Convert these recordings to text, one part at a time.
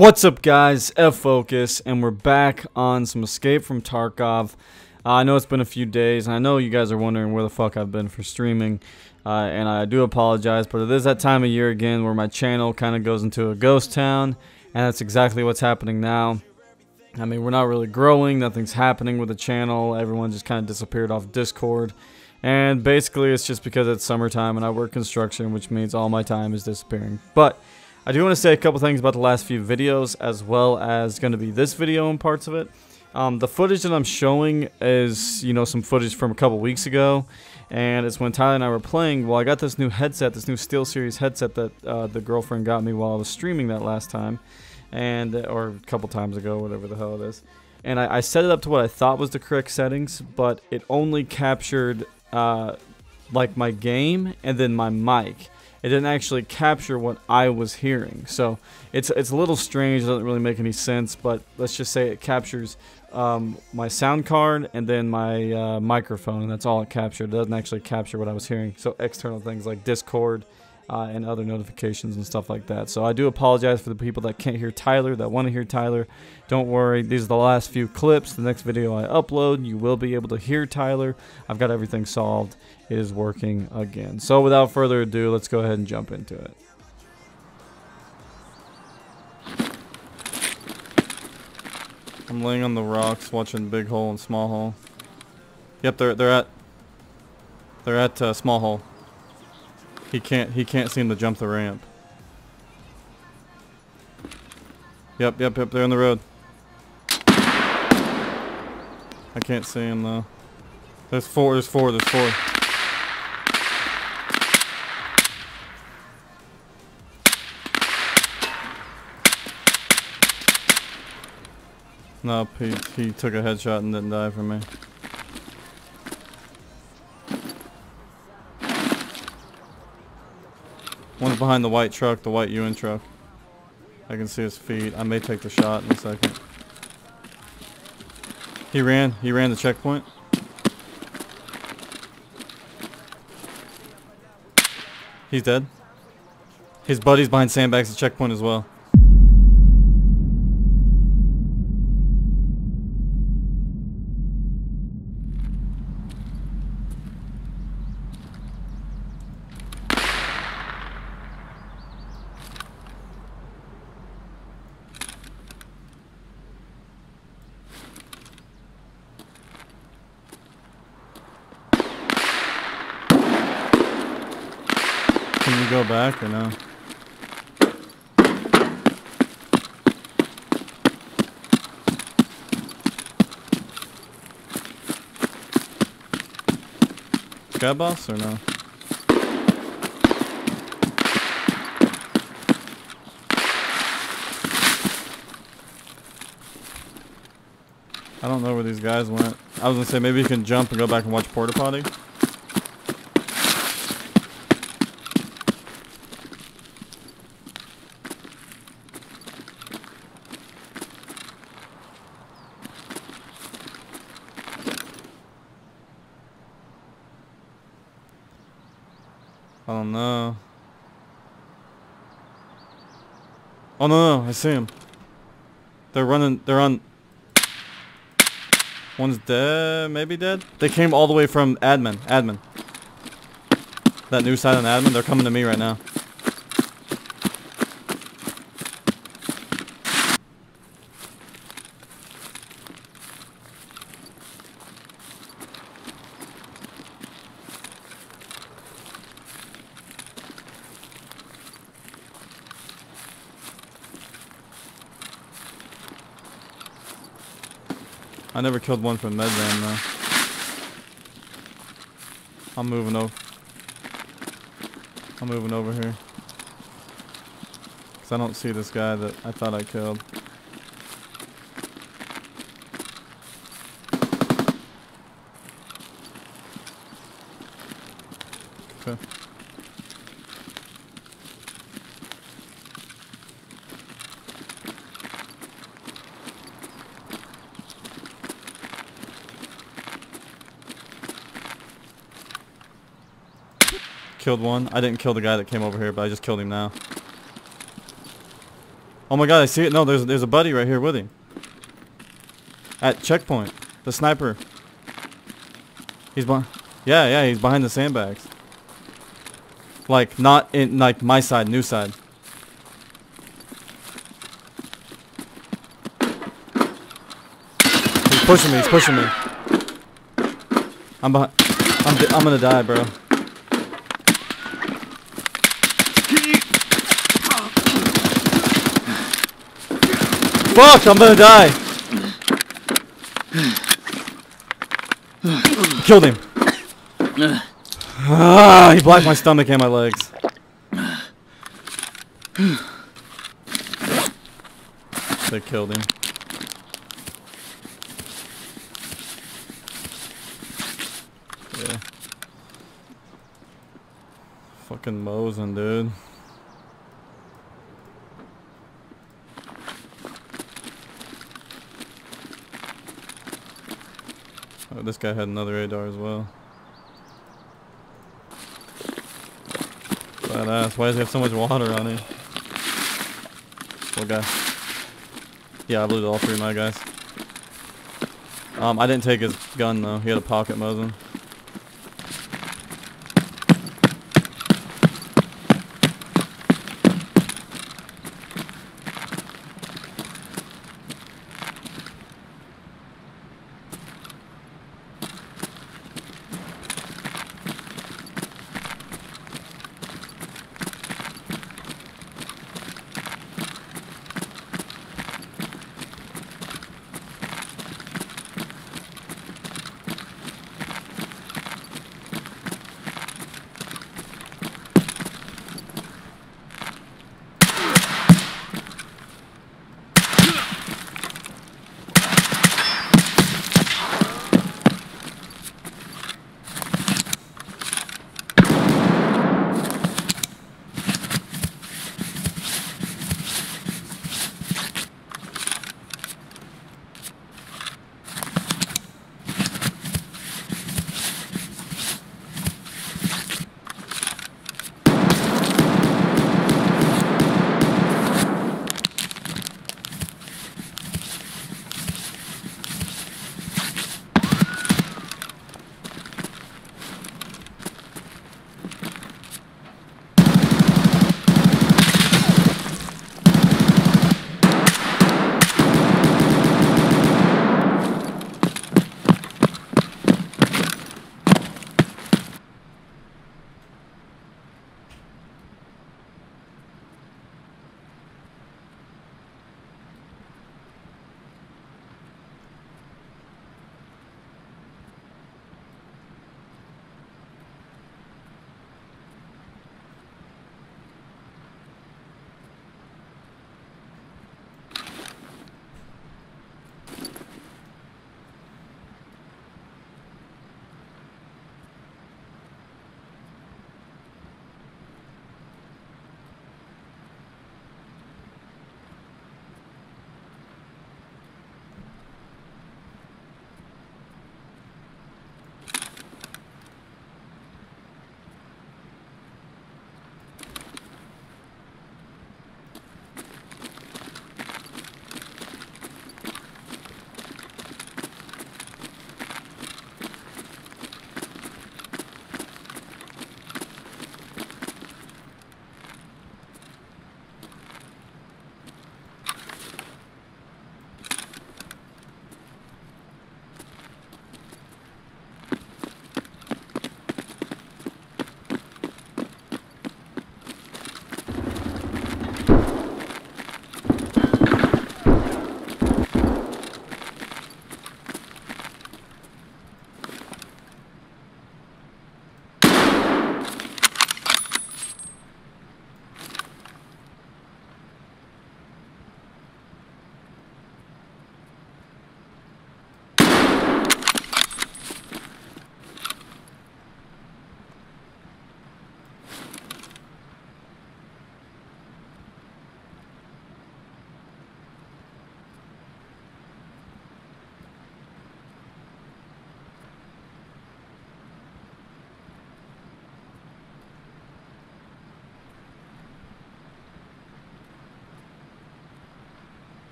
What's up guys, F-Focus, and we're back on some Escape from Tarkov. Uh, I know it's been a few days, and I know you guys are wondering where the fuck I've been for streaming, uh, and I do apologize, but it is that time of year again where my channel kind of goes into a ghost town, and that's exactly what's happening now. I mean, we're not really growing, nothing's happening with the channel, everyone just kind of disappeared off Discord, and basically it's just because it's summertime and I work construction, which means all my time is disappearing. But I do want to say a couple things about the last few videos, as well as going to be this video and parts of it. Um, the footage that I'm showing is, you know, some footage from a couple weeks ago, and it's when Tyler and I were playing. Well, I got this new headset, this new SteelSeries headset that uh, the girlfriend got me while I was streaming that last time, and or a couple times ago, whatever the hell it is. And I, I set it up to what I thought was the correct settings, but it only captured uh, like my game and then my mic it didn't actually capture what I was hearing. So it's it's a little strange. It doesn't really make any sense. But let's just say it captures um, my sound card and then my uh, microphone, and that's all it captured. It doesn't actually capture what I was hearing. So external things like Discord. Uh, and other notifications and stuff like that. So I do apologize for the people that can't hear Tyler, that want to hear Tyler. Don't worry, these are the last few clips. The next video I upload, you will be able to hear Tyler. I've got everything solved, it is working again. So without further ado, let's go ahead and jump into it. I'm laying on the rocks watching big hole and small hole. Yep, they're they're at they're at uh, small hole. He can't he can't seem to jump the ramp. Yep, yep, yep, they're on the road. I can't see him though. There's four, there's four, there's four. Nope, he, he took a headshot and didn't die from me. Behind the white truck, the white Ewan truck. I can see his feet. I may take the shot in a second. He ran. He ran the checkpoint. He's dead. His buddy's behind sandbags at checkpoint as well. Can you go back or no? Sky boss or no? I don't know where these guys went. I was gonna say maybe you can jump and go back and watch Porta Potty. Oh know. Oh no, no, I see him. They're running, they're on... One's dead, maybe dead? They came all the way from admin, admin. That new side on admin, they're coming to me right now. I never killed one from Medvan though. I'm moving over. I'm moving over here. Cause I don't see this guy that I thought I killed. Killed one. I didn't kill the guy that came over here, but I just killed him now. Oh my god, I see it. No, there's there's a buddy right here with him. At checkpoint. The sniper. He's behind. Yeah, yeah, he's behind the sandbags. Like not in like my side, new side. He's pushing me. He's pushing me. I'm behind. I'm I'm gonna die, bro. Fuck! I'm gonna die. Killed him. Ah, he blocked my stomach and my legs. They killed him. Yeah. Fucking Mosin, dude. Oh, this guy had another radar as well. Badass. Why does he have so much water on him? What guy? Yeah, I blew all three of my guys. Um, I didn't take his gun though. He had a pocket Mosin.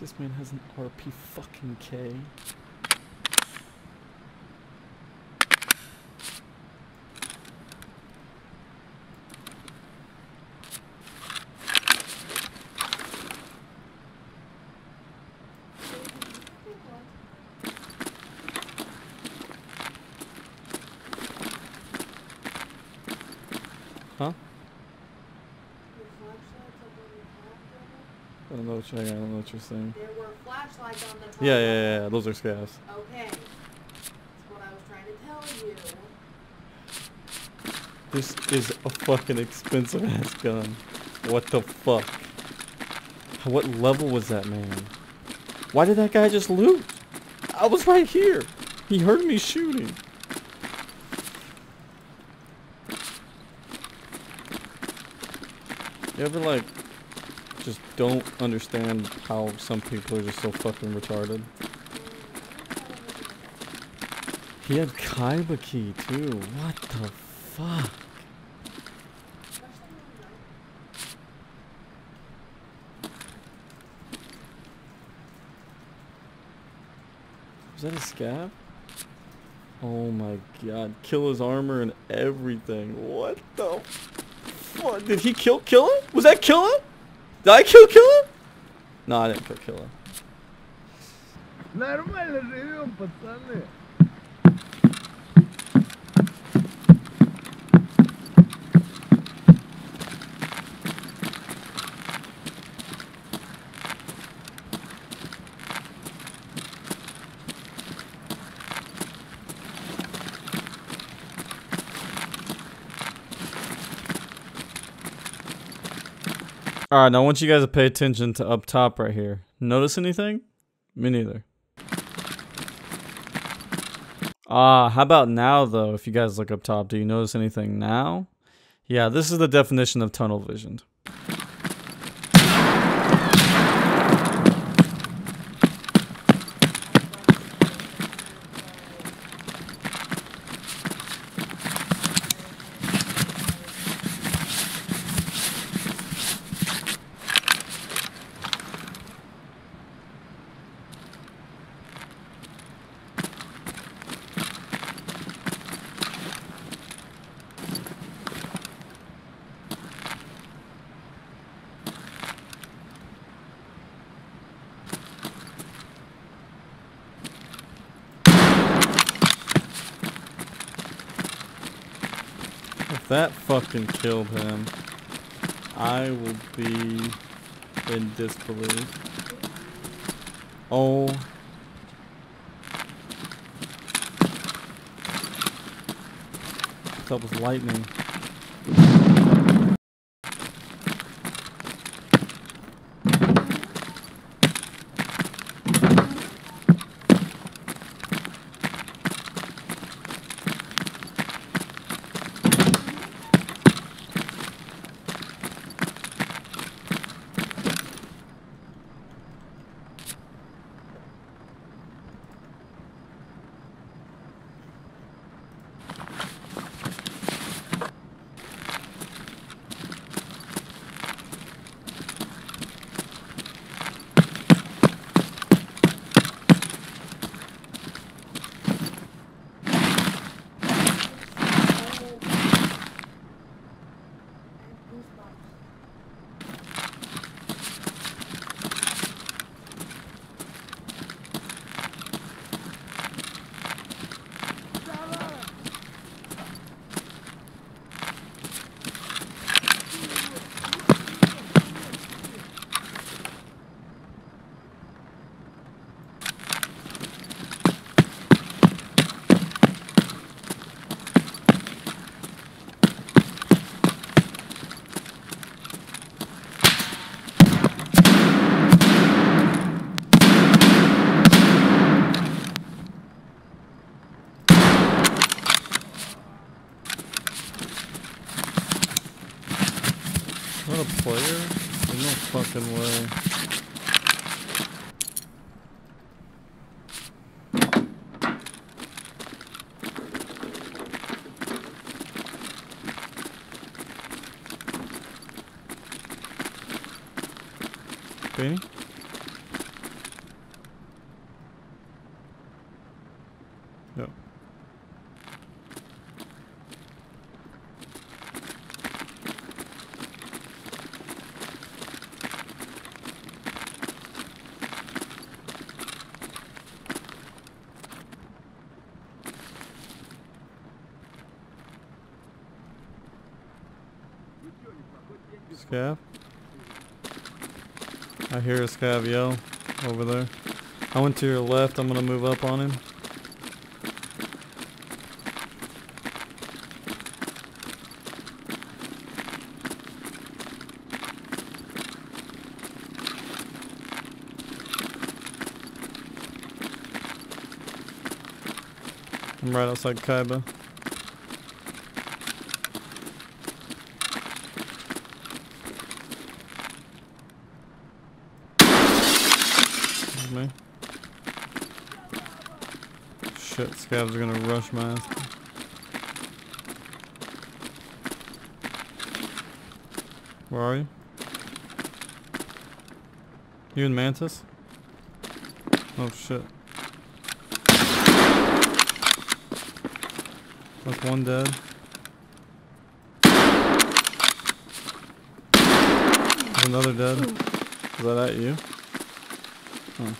This man has an RP fucking K. Huh? I don't know what you're, I don't know what you're saying. There were flashlights on the. Yeah, yeah, yeah. Those are scavs. Okay. That's what I was trying to tell you. This is a fucking expensive ass gun. What the fuck? What level was that man? Why did that guy just loot? I was right here. He heard me shooting. You ever like don't understand how some people are just so fucking retarded? He had Kiba key too. What the fuck? Was that a scav? Oh my god. Kill his armor and everything. What the fuck? Did he kill Killa? Was that Killa? Did I kill Killa? No, I didn't kill Killa. Нормально живем, пацаны. Alright, now I want you guys to pay attention to up top right here. Notice anything? Me neither. Ah, how about now though? If you guys look up top, do you notice anything now? Yeah, this is the definition of tunnel visioned. If that fucking killed him, I will be in disbelief. Oh. That was lightning. A player? There's no fucking way. Scav. I hear a scav yell over there. I went to your left. I'm gonna move up on him. I'm right outside Kiba. Me. Shit, scavs are gonna rush my ass. Where are you? You and Mantis? Oh shit. That's one dead. There's another dead. Is that at you? Oh.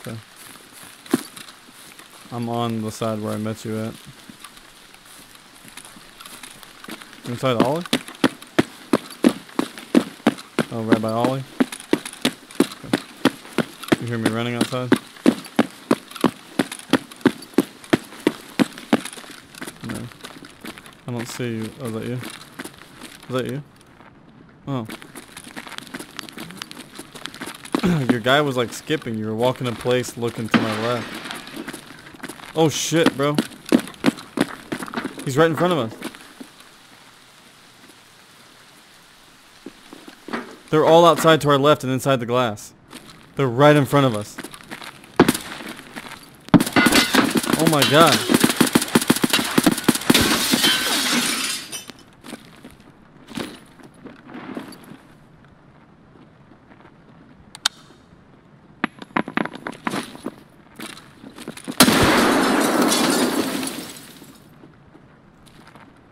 Okay. I'm on the side where I met you at. Inside Oli? Oh, right by Oli? Okay. You hear me running outside? No. I don't see you. Oh, is that you? Is that you? Oh. Your guy was like skipping. You were walking in place looking to my left. Oh shit, bro. He's right in front of us. They're all outside to our left and inside the glass. They're right in front of us. Oh my god.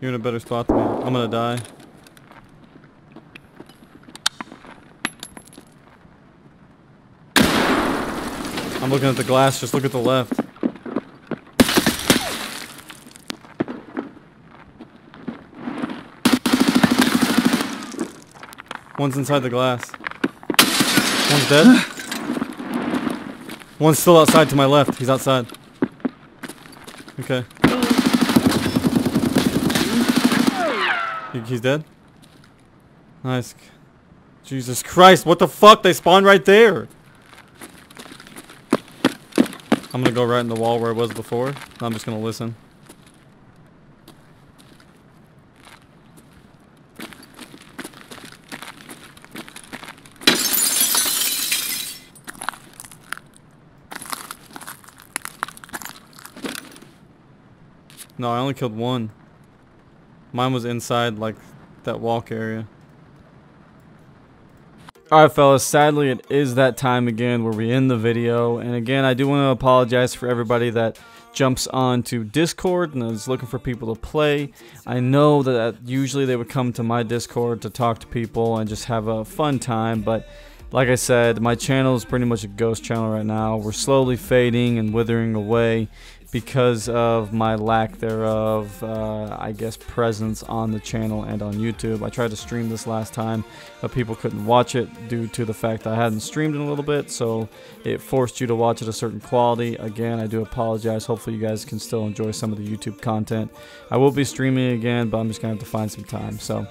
You're in a better spot than me. I'm gonna die. I'm looking at the glass, just look at the left. One's inside the glass. One's dead. One's still outside to my left. He's outside. Okay. He's dead? Nice. Jesus Christ, what the fuck? They spawned right there. I'm gonna go right in the wall where it was before. I'm just gonna listen. No, I only killed one. Mine was inside, like, that walk area. Alright fellas, sadly it is that time again where we end the video. And again, I do want to apologize for everybody that jumps on to Discord and is looking for people to play. I know that usually they would come to my Discord to talk to people and just have a fun time, but like I said, my channel is pretty much a ghost channel right now. We're slowly fading and withering away because of my lack thereof, uh, I guess, presence on the channel and on YouTube. I tried to stream this last time, but people couldn't watch it due to the fact I hadn't streamed in a little bit, so it forced you to watch at a certain quality. Again, I do apologize. Hopefully, you guys can still enjoy some of the YouTube content. I will be streaming again, but I'm just going to have to find some time. So,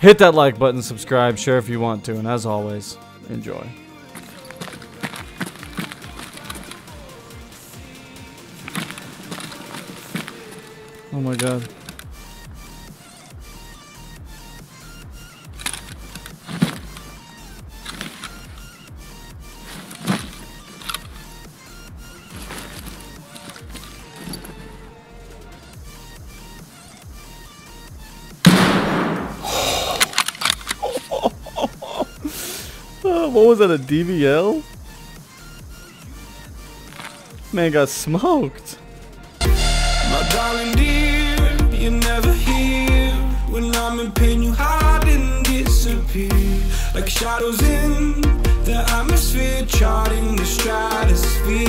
hit that like button, subscribe, share if you want to, and as always, enjoy. Oh my god. Uh, what was that, a DVL? Man got smoked. My darling dear, you're never here. When I'm in pain, you hide and disappear. Like shadows in the atmosphere, charting the stratosphere.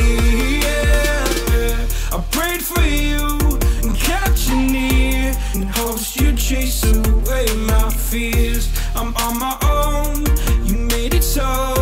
Yeah. I prayed for you and kept you near in hopes you chase away my fears. I'm on my own, you made it so.